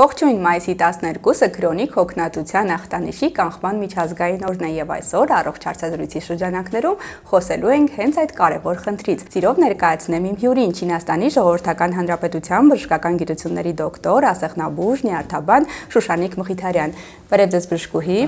Ողջույն մայիսի 12-ը քրոնիկ հոգնածության ախտանիշի կանխման միջազգային օրն է եւ այսօր առողջ հարցազրույցի շրջանակներում խոսելու ենք հենց այդ կարևոր խնդրից։ Ծիրով ներկայացնեմ իմ հյուրին Չինաստանի ժողովրդական հանրապետության բժշկական գիտությունների դոկտոր, ասեղնաբույժ, նյարդաբան Շուշանիկ Մխիթարյան։ Բարև ձեզ բժշկուհի։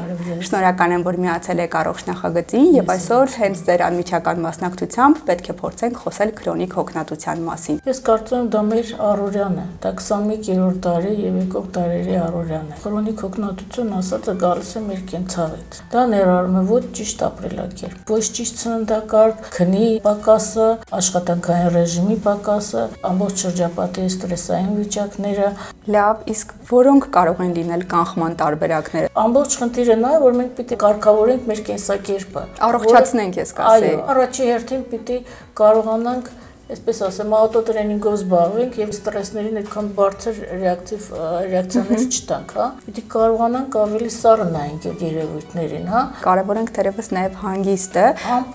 Շնորհակալ եմ, որ միացել եք առողջ նախագծին եւ այսօր հենց ձեր անմիջական մասնակցությամբ պետք է փորձենք խոսել քրոնիկ հոգնածության մասին։ Ես կարծում եմ դա մեր առօրյան է։ Դա 21-րդ տարի եւ եկող տարերի առօրյան է։ Քրոնիկ հոգնածություն ասածը գալիս է մեր կենցաղից։ Դա ներառում է ոչ ճիշտ ապրելակերպ, ոչ ճիշտ ցննդակարգ, քնի պակասը, աշխատանքային ռեժիմի պակասը, ամբողջ շրջապատի ստրեսային վիճակները։ Լավ, իսկ որոնք կարող են լինել կանխման տարբերակները։ Ամբողջ խնդիրը նա է, որ մենք պիտի կարգավորենք մեր կենսակերպը։ Առողջացնենք, ես կասեի։ Այո, առաջի հերթին պիտի կարողանանք այսպես ասեմ, աուտոտրեյնինգով զբաղվենք եւ ստրեսներին այդքան բարձր ռեակտիվ ռեակցիաներ չտանք, հա։ Պիտի կարողանանք ավելի սառը նայենք այդ երևույթներին, հա։ Կարևորենք թերևս նաեւ հանգիստը,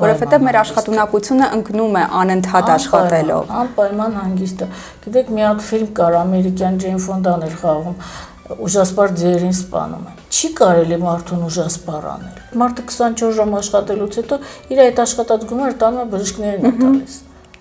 որովհետեւ մեր աշխատունակությունը ընկնում է անընդհատ աշխատելով։ Անպայման հանգիստը։ Գիտեք, մի հատ ֆիլմ կար, ամերիկյան Ջեյն Ֆոնդան էր խաղում ուժասպար ձերին սպանում են։ Չի կարելի մարդուն ուժասպար անել։ Մարդը 24 ժամ աշխատելուց հետո իր այդ աշխատած գումարը տանում է բժիշկներին է տալիս։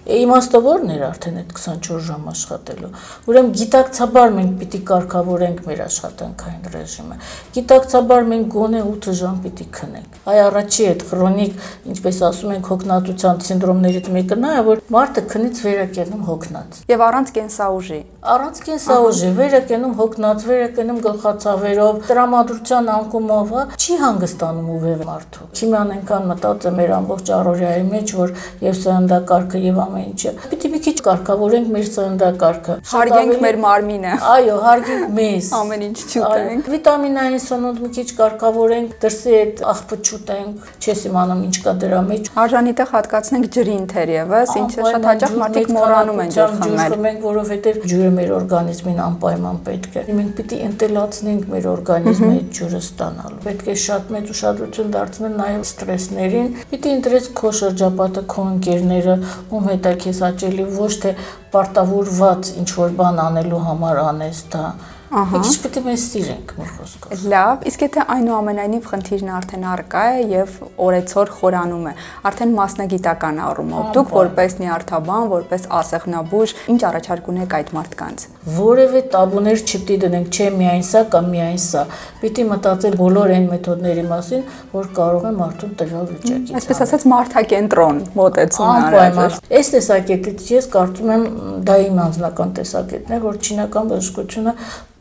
Իմաստովորն էր արդեն այդ 24 ժամ աշխատելու։ Ուրեմն գիտակցաբար մենք պիտի կարգավորենք մեր աշխատանքային ռեժիմը։ Գիտակցաբար մենք գոնե 8 ժամ պիտի քնենք։ Այ առաջի այդ քրոնիկ, ինչպես ասում ենք, հոգնածության սինդրոմներից մեկը նա է, որ մարդը քնից վերակենում հոգնած։ Եվ առանց կենսաուժի։ Առանց կենսաուժի վերակենում հոգնած, վերակենում գլխացավերով, տրամադրության անկումով, հա, չի հանգստանում ուղիղ մարդու։ Քիմիան այնքան մտած է մեր ամբողջ առօրյայի մեջ, որ եւ սննդակարգը եւ ամեն ինչը։ Պիտի մի քիչ կարգավորենք մեր սննդակարգը։ Հարգենք մեր մարմինը։ Այո, հարգենք մեզ։ Ամեն ինչ չուտենք։ Վիտամինային սնունդ մի քիչ կարգավորենք, դրսի այդ աղբը չուտենք, չես իմանում ինչ կա դրա մեջ։ Արժանի տեղ հատկացնենք ջրին թերևս, ինչը շատ հաճախ մարդիկ մոռանում են ջուր խմել։ որովհետև ջուրը մեր օրգանիզմին անպայման պետք է։ Մենք պիտի ընտելացնենք մեր օրգանիզմը այդ ջուրը ստանալու։ Պետք է շատ մեծ ուշադրություն դարձնել նաև ստրեսներին։ Պիտի ընտրես քո շրջապատը, քո ընկերները, ում հետ է քեզ հաճելի, ոչ թե պարտավորված ինչ որ բան անելու համար անես դա Ահա։ Ինչ պետք է մեզ սիրենք մեր խոսքով։ Լավ, իսկ եթե այնուամենայնիվ խնդիրն արդեն արկա է եւ օրեցօր խորանում է, արդեն մասնագիտական առումով, դուք որպես նյարդաբան, որպես ասեղնաբույժ, ինչ առաջարկ ունեք այդ մարդկանց։ Որևէ տաբուներ չպիտի դնենք, չէ միայն սա կամ միայն սա։ Պիտի մտածել բոլոր այն մեթոդների մասին, որ կարող են մարդուն տվյալ վիճակից։ Այսպես ասած մարդակենտրոն մոտեցում անհրաժեշտ։ Այս տեսակետից ես կարծում եմ դա իմ անձնական տեսակետն է, որ չինական բժշկությունը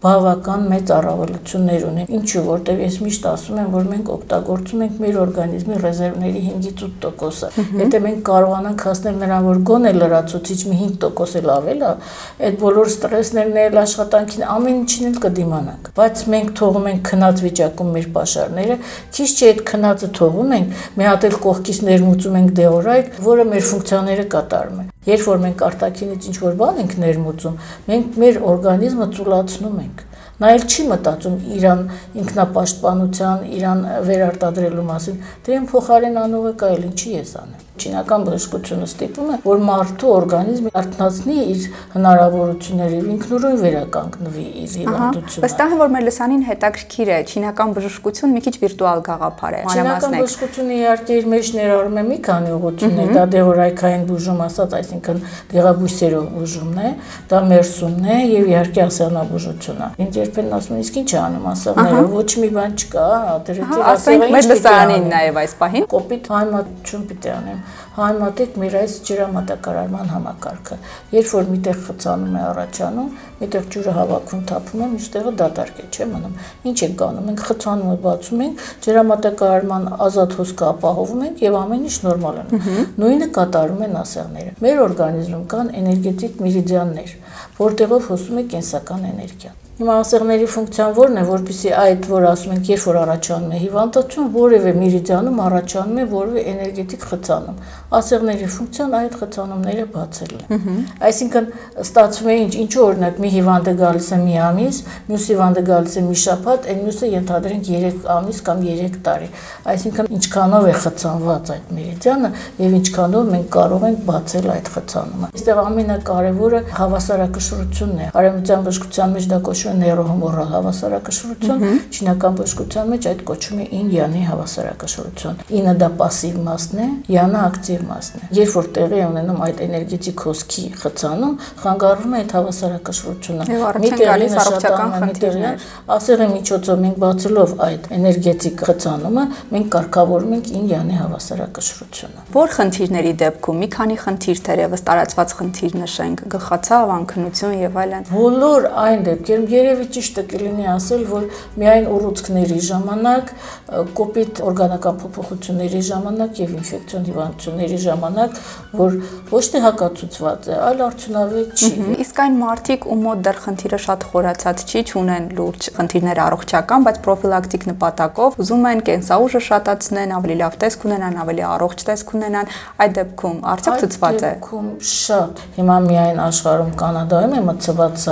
բավական մեծ առավելություններ ունի։ Ինչու, որտեղ ես միշտ ասում եմ, որ մենք օգտագործում ենք մեր օրգանիզմի ռեզերվների 5-ից 8%-ը։ Եթե մենք կարողանանք հասնել նրան, որ գոնե լրացուցիչ մի 5% էլ ավել է, այդ բոլոր ստրեսներն էլ աշխատանքին ամեն ինչին էլ կդիմանանք։ Բայց մենք թողում ենք քնած վիճակում մեր pašարները, քիչ չէ այդ քնածը թողում ենք, մի հատ էլ կողքից ներմուծում ենք դեորայտ, որը մեր ֆունկցիաները կատարում է։ Երբ որ մենք արտաքինից ինչ որ բան ենք ներմուծում, մենք մեր օրգանիզմը ծուլացնում ենք Նա էլ չի մտածում իրան ինքնապաշտպանության, իրան վերարտադրելու մասին։ Դրան փոխարեն անող է կայել, ինչի ես անեմ։ Չինական բժշկությունը ստիպում է, որ մարդու օրգանիզմը արթնացնի իր հնարավորությունները եւ ինքնուրույն վերականգնվի իր հիվանդությունը։ Վստահ եմ, որ մեր լսանին հետաքրքիր է չինական բժշկություն մի քիչ վիրտուալ գաղափար է։ Չինական բժշկությունը իհարկե իր մեջ ներառում է մի քանի ուղղություններ, դա դեղորայքային բուժում ասած, այսինքն դեղաբույսերով բուժումն է, դա մերսումն է եւ իհարկե ասեղնաբուժությունը։ Ինձ երբեմն ասում իսկ ինչ անում ասեղները, ոչ մի բան չկա, դրեցի ասեղը։ Ասենք մեր լսանին նաեւ այս պահին։ Կոպիտ հայմատություն պիտի անեմ համատեք մեր այս ջրամատակարարման համակարգը։ Երբ որ միտեղ խցանում է առաջանում, միտեղ ջուրը հավաքում թափում է, մյուստեղը դատարկ է, չէ՞ մնում։ Ինչ ենք անում։ Մենք խցանում է բացում ենք, ջրամատակարարման ազատ հոսքը ապահովում ենք եւ ամեն ինչ նորմալ է։ Նույնը կատարում են ասեղները։ Մեր օրգանիզմում կան էներգետիկ մերիդիաններ, որտեղով հոսում է կենսական էներգիան։ Հիմա ասեղների ֆունկցիան ո՞րն է, որpիսի այդ, որ ասում ենք, երբ որ առաջանում է հիվանդություն, որևէ միրիդիանում առաջանում է որևէ էներգետիկ խցանում։ ասեղների ֆունկցիան այդ խցանումները բացելն է։ Այսինքն ստացվում է ինչ, ինչու օրինակ մի հիվանդը գալիս է մի ամիս, մյուս հիվանդը գալիս է մի շաբաթ, այն մյուսը ենթադրենք 3 ամիս կամ 3 տարի։ Այսինքն ինչքանով է խցանված այդ մերիդիանը եւ ինչքանով մենք կարող ենք բացել այդ խցանումը։ Այստեղ ամենակարևորը հավասարակշռությունն է։ Արևմտյան բժշկության մեջ դա կոչվում է նեյրոհումորալ հավասարակշռություն, չինական բժշկության մեջ այդ կոչվում է ինյանի հավասարակշռություն։ Ինը դա пассив մասն է, յանը ակտիվ մասն է։ Երբ որ տեղի է ունենում այդ էներգետիկ հոսքի խցանում, խանգարվում է այդ հավասարակշռությունը։ Մի տեղից առողջական խնդիրներ։ Ասեղի միջոցով մենք բացելով այդ էներգետիկ խցանումը, մենք կարգավորում ենք ինյանի հավասարակշռությունը։ Որ խնդիրների դեպքում մի քանի խնդիր թերևս տարածված խնդիր նշենք, գլխացավ, անքնություն եւ այլն։ Բոլոր այն դեպքերում երևի ճիշտ է կլինի ասել, որ միայն ուռուցքների ժամանակ, կոպիտ օրգանական փոփոխությունների ժամանակ եւ ինֆեկցիոն հիվանդությունների ժամանակ, որ ոչ թե հակացուցված է, այլ արդյունավետ չի։ Իսկ այն մարդիկ, ում մոտ դեռ խնդիրը շատ խորացած չի, ունեն լուրջ խնդիրներ առողջական, բայց պրոֆիլակտիկ նպատակով ուզում են կենսաուժը շատացնեն, ավելի լավ տեսք ունենան, ավելի առողջ տեսք ունենան, այդ դեպքում արդյոք ծծված է։ Դեպքում շատ։ Հիմա միայն աշխարհում Կանադայում է մցված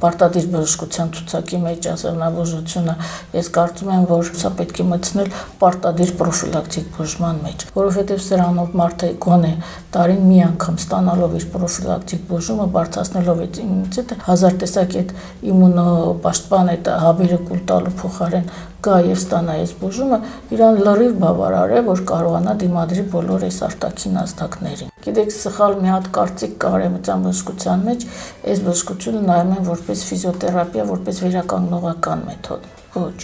պարտադիր բժշկության ցուցակի մեջ ասեղնաբուժությունը։ Ես կարծում եմ, որ սա պետք է մտցնել պարտադիր պրոֆիլակտիկ բուժման մեջ, որովհետև սրանով մարդը գոնե տարին մի անգամ ստանալով իր պրոֆիլակտիկ բուժումը բարձրացնելով այդ իմունիտետը հազար տեսակ այդ իմունոպաշտպան այդ հավերը կուլ տալու փոխարեն գա եւ ստանա այս բուժումը, իրան լրիվ բավարար է, որ կարողանա դիմադրի բոլոր այս արտաքին ազդակներին։ Գիտեք, սխալ մի հատ կարծիք կա արևմտյան բժշկության մեջ, այս բժշկությունը նայում են որպես ֆիզիոթերապիա, որպես վերականգնողական մեթոդ։ Ոչ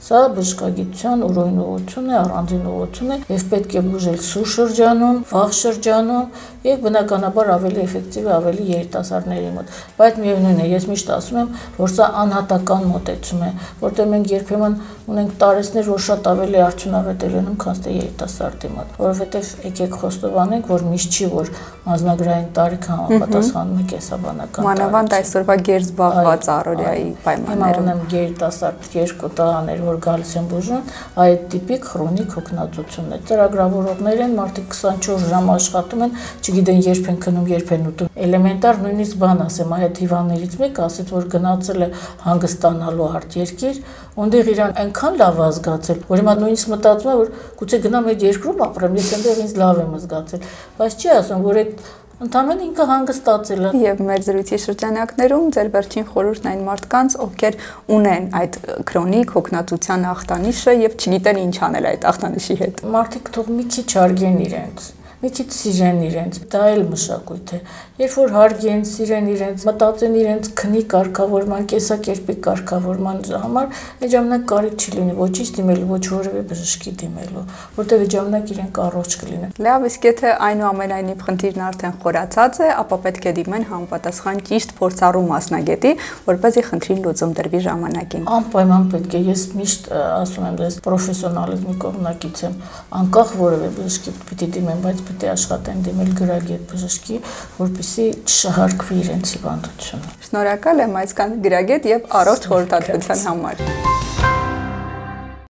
Սա բժշկագիտության ուրույն ուղղություն է, առանձին ուղղություն է եւ պետք է բուժել սուր շրջանում, վաղ շրջանում եւ բնականաբար ավելի էֆեկտիվ է ավելի երիտասարդների մոտ։ Բայց միևնույն է, ես միշտ ասում եմ, որ սա անհատական մոտեցում է, որտեղ մենք երբեմն ունենք տարեցներ, որ շատ ավելի արդյունավետ են լինում, քան թե երիտասարդի մոտ, որովհետեւ եկեք խոստովանենք, որ միշտ չի, որ անznագրային տարիքը համապատասխանում է կեսաբանական։ Մանավանդ այսօրվա գերզբաղված առօրյայի պայմաններում։ Հիմա ունեմ երիտասարդ երկու տղաներ, որ գալիս են բուժում, այդ տիպիկ քրոնիկ հոգնածությունն է։ Ծրագրավորողներ են, մարդիկ 24 ժամ աշխատում են, չգիտեն երբ են քնում, երբ են ուտում։ Էլեմենտար նույնիսկ բան ասեմ, այդ հիվանդներից մեկը ասեց, որ գնացել է հանգստանալու հարթ երկիր, ունդեղ իրան այնքան լավ է զգացել, որ հիմա նույնիսկ մտածում է, որ գուցե գնամ այդ երկրում ապրեմ, ես այնտեղ ինձ լավ եմ զգացել։ Բայց չի ասում, որ այդ Ընդամենը ինքը հանգստացել է։ Եվ մեր զրույցի շրջանակներում ձեր վերջին խորհուրդն այն մարդկանց, ովքեր ունեն այդ քրոնիկ հոգնածության ախտանիշը եւ չգիտեն ինչ անել այդ ախտանիշի հետ։ Մարդիկ թող մի քիչ արգեն իրենց մի քիչ սիրեն իրենց, դա էլ մշակույթ է։ Երբ որ հարգեն, սիրեն իրենց, մտածեն իրենց քնի կարգավորման, կեսակերպի կարգավորման համար, այդ ժամանակ կարիք չի լինի ոչ ինձ դիմելու, ոչ որևէ բժշկի դիմելու, որտեղ այդ ժամանակ իրենք առողջ կլինեն։ Լավ, իսկ եթե այնուամենայնիվ խնդիրն արդեն խորացած է, ապա պետք է դիմեն համապատասխան ճիշտ փորձառու մասնագետի, որպեսզի խնդրին լուծում տրվի ժամանակին։ Անպայման պետք է, ես միշտ ասում եմ, ես պրոֆեսիոնալիզմի կողմնակից եմ, անկախ որևէ բժշկի պիտի դիմեմ, բայց պետք է աշխատեն դիմել գրագետ բժշկի, որպեսզի չշահարկվի իրենց հիվանդությունը։ Շնորհակալ եմ այսքան գրագետ եւ առողջ խորհրդատվության համար։